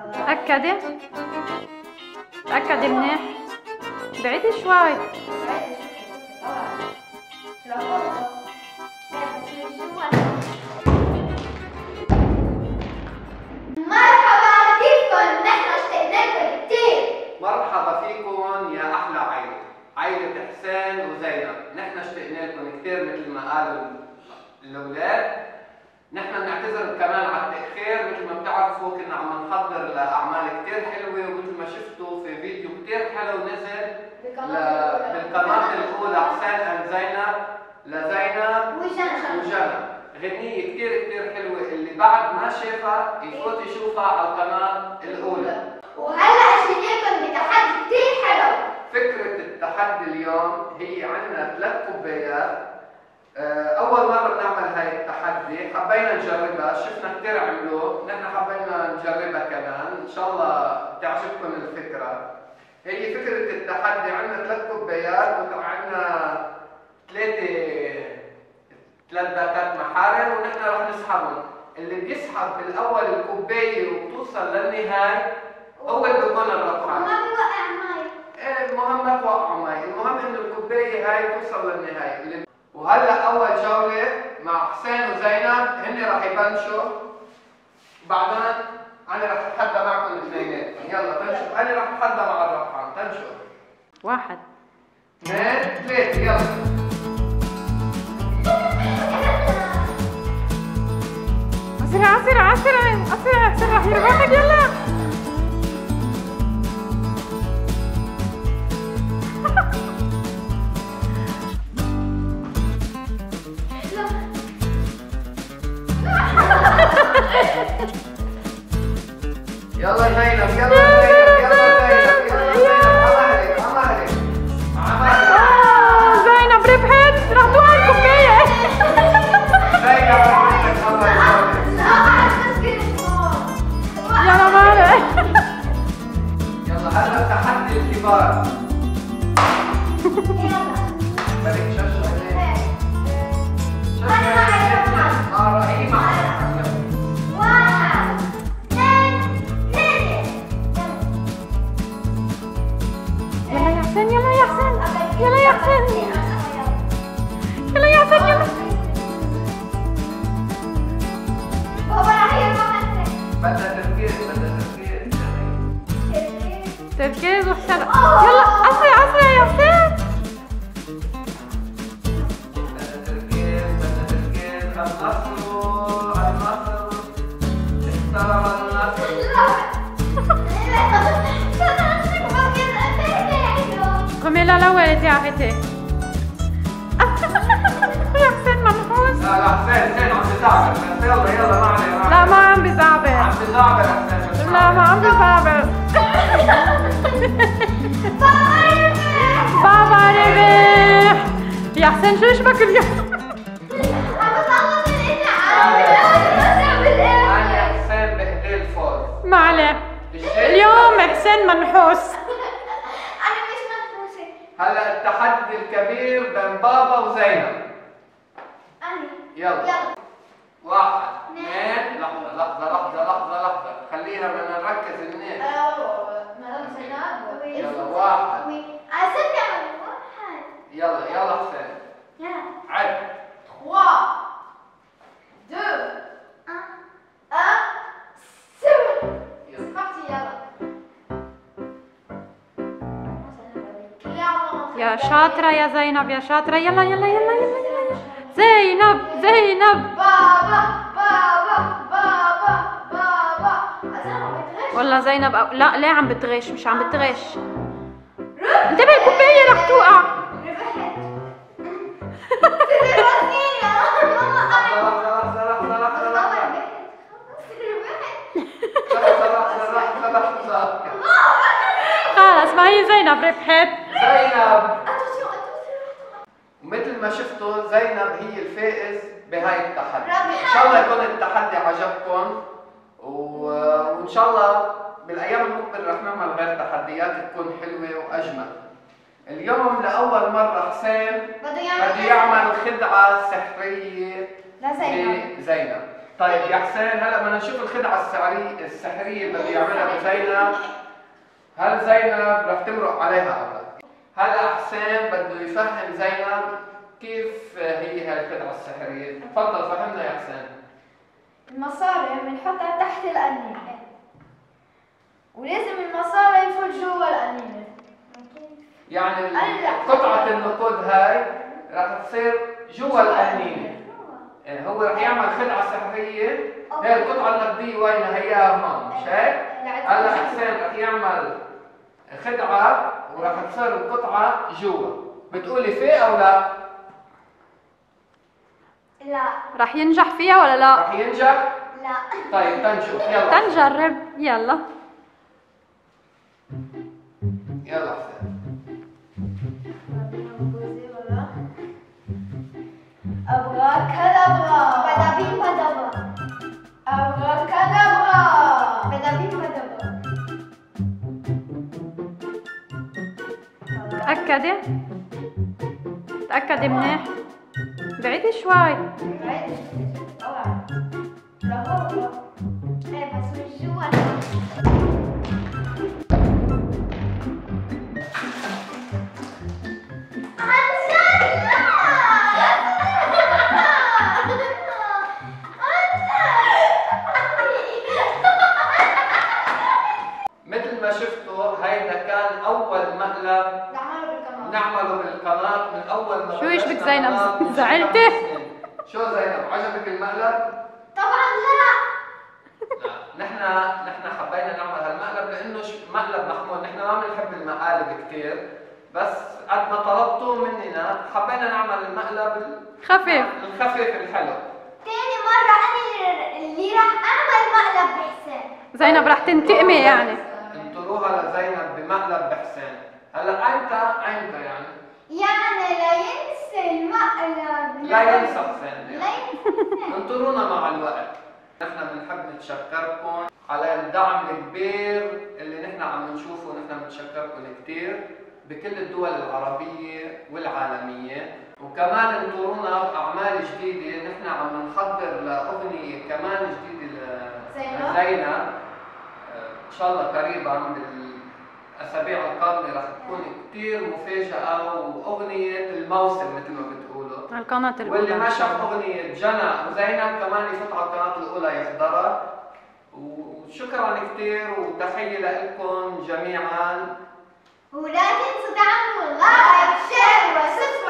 تأكدي تأكدي منيح. بعيدي شوي. مرحبا كيفكم نحن اشتقنا لكم كثير مرحبا فيكم يا أحلى عائله عائله حسين وزينب. نحن اشتقنا لكم كثير مثل ما قالوا الأولاد. نحن بنعتذر كمان على التأخير مثل ما بتعرفوا كنا عم نحضر لأعمال كثير حلوة ومثل ما شفتوا في فيديو كثير حلو نزل بالقناة الأولى. حسين اند زينب لزينب وجنى. وجنى. غنية كثير كثير حلوة اللي بعد ما شافها يفوت يشوفها على القناة الأولى. وهلا لكم بتحدي كثير حلو. فكرة التحدي اليوم هي عندنا ثلاث كوبايات آه، أول مرة بنعمل هاي التحدي حبينا نجربها شفنا كثير عملوه نحن حبينا نجربها كمان. إن شاء الله تعجبكم الفكرة. هي فكرة التحدي عندنا ثلاث كوبايات وعندنا ثلاثة ثلاث باكات محارم ونحن رح نسحبهم. اللي بيسحب بالأول الكوباية وبتوصل للنهاية هو اللي بيكون الربحان مي إيه المهم ما توقعوا معي، المهم إنه الكوباية هاي توصل للنهاية، وهلا أول جولة مع حسين وزينب هن رح يبلشوا. بعدين أنا رح أتحدى معكم اثنيناتكم، يلا تنشوف، أنا رح أتحدى مع الربحان، تنشوف. واحد. اثنين ثلاثة يلا. أسرع أسرع أسرع أسرع أسرع. يا واحد يلا. يلا زينب يلا زينب يلا زينب يلا زينب عمالك عمالك عمالك آه، زينب ربحت زينب عمالك الله يلا مالك. يلا هلا تحدي الكبار. تركيز وحرق آه! يلا أسرع أسرع يا حسين قومي لا لا ولدي عافيتك لا حسين حسين عم بزعبر بس يلا يلا ما لا ما عم بزعبر عم بزعبر حسين لا ما عم بزعبر بابا ربح يا حسين شو اشبك اليوم ما عليه اليوم حسين منحوس هلا التحدي الكبير بين بابا وزينب يلا. واحد اثنين. لحظة لحظة لحظة لحظة لحظة. خلينا بدنا نركز منيح يلا يلا حسين. عد. يا شاطرة يا زينب يا شاطرة. يلا يلا يلا يلا يلا. زينب زينب. بابا بابا بابا بابا. والله زينب أو... لا ليه عم بتغش؟ مش عم بتغش. انتبه الكوباية رح توقع. خلص ما هي زينب ربحت. زينب. ومثل ما شفتوا زينب هي الفائز بهاي التحدي. إن شاء الله يكون التحدي عجبكم. وإن شاء الله بالأيام المقبلة رح نعمل غير تحديات تكون حلوة وأجمل. اليوم لأول مرة حسين بده يعمل خدعة. سحريه لا زينب لزينب. طيب يا حسين هلا بدنا نشوف الخدعة السحريه السحرية اللي بده يعملها زينب. هل زينب رح تمرق عليها أو لا؟ هلا حسين بده يفهم زينب كيف هي هاي الخدعه السحرية؟ تفضل فهمنا يا حسين. المصاري بنحطها تحت القنينة ولازم المصاري يفوت جوا القنينة يعني. قطعة النقود هاي رح تصير جوا القنينه يعني هو رح يعمل خدعة سحرية. هي القطعة النقدية وينها هي هون مش هيك؟ هلا حسين رح يعمل خدعة ورح تصير القطعة جوا. بتقولي في أو لا؟ لا. رح ينجح فيها ولا لا؟ رح ينجح؟ لا. طيب تنشوف يلا. تنجرب يلا. يلا حسين. تأكدي؟ تأكدي منيح؟ بعيدي شوي. إيه بس جوا مثل ما شفتوا هيدا كان أول مقلب. نعمله بالقناة من أول ما شو بلشنا بك زينب؟ زعلتي؟ شو زينب؟ عجبك المقلب؟ طبعا لا. لا نحن نحن حبينا نعمل هالمقلب لأنه ش- مقلب محمود نحن ما بنحب المقالب كثير بس قد ما طلبتوا مننا حبينا نعمل المقلب ال- خفيف. الخفيف الحلو. تاني مرة أنا اللي راح أعمل مقلب بحسين. زينب رح تنتقمي يعني. انطروها لزينب بمقلب بحسين. هلا أنت أنت يعني. يعني لا ينسى المقلب لا ينسى حسين لا ينسى انطرونا مع الوقت. نحن بنحب نتشكركم على الدعم الكبير اللي نحن عم نشوفه نحن بنتشكركم كثير بكل الدول العربية والعالمية. وكمان انطرونا بأعمال جديدة نحن عم نحضر لأغنية كمان جديدة زينب؟ لزينب إن شاء الله قريبا بالأسابيع القادمة رح تكون كثير مفاجأة وأغنية الموسم مثل ما بتقولوا. على القناة واللي الأولى ما شاف. أغنية جنى وزينب كمان يفوت على القناة الأولى يحضرها. وشكرا كثير وتحية لكم جميعا. ولا تنسوا تعملوا like share و subscribe